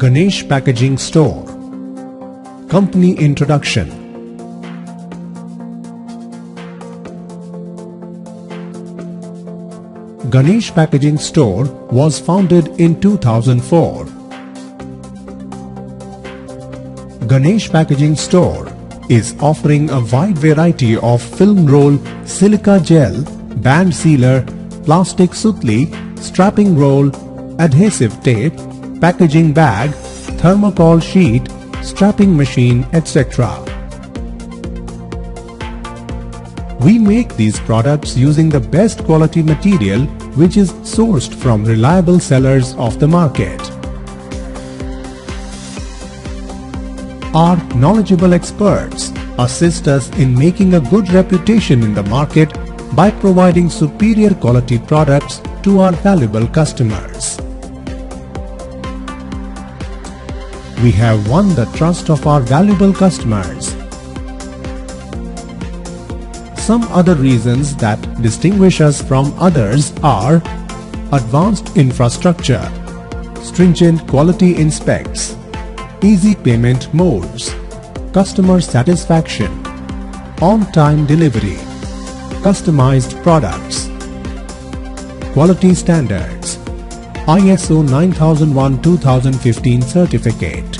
Ganesh Packaging Store Company Introduction Ganesh Packaging Store was founded in 2004. Ganesh Packaging Store is offering a wide variety of film roll, silica gel, band sealer, plastic sutli, strapping roll, adhesive tape, packaging bag, thermocol sheet, strapping machine, etc. We make these products using the best quality material which is sourced from reliable sellers of the market. Our knowledgeable experts assist us in making a good reputation in the market by providing superior quality products to our valuable customers. We have won the trust of our valuable customers. Some other reasons that distinguish us from others are advanced infrastructure, stringent quality inspects, easy payment modes, customer satisfaction, on-time delivery, customized products, quality standards, ISO 9001-2015 certificate.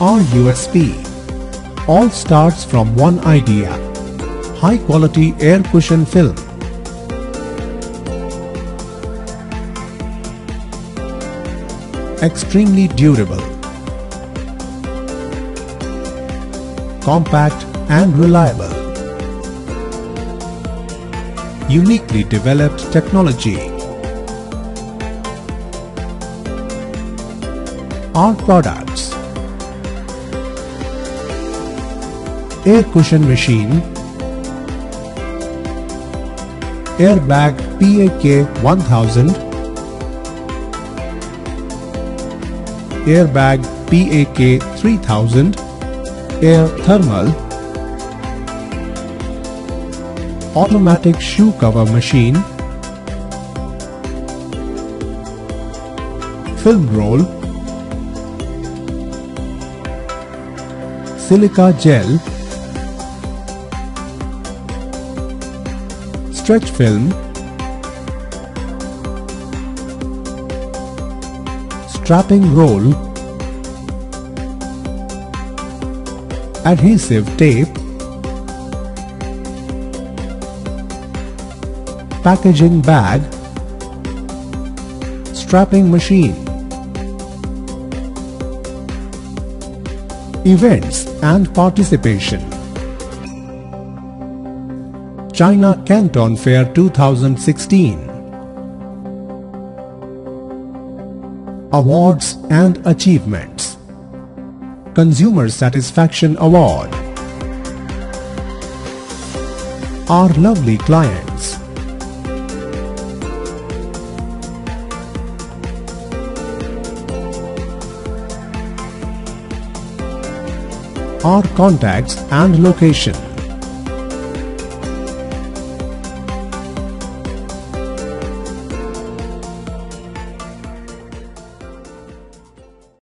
Our USP all starts from one idea, high quality air cushion film. Extremely durable, compact and reliable. Uniquely developed technology. Our products air cushion machine, airbag PAK 1000, airbag PAK 3000, air thermal, automatic shoe cover machine, film roll, silica gel, stretch film, strapping roll, adhesive tape, packaging bag, strapping machine. Events and participation China Canton Fair 2016 Awards and Achievements. Consumer Satisfaction Award. Our lovely clients. Our contacts and location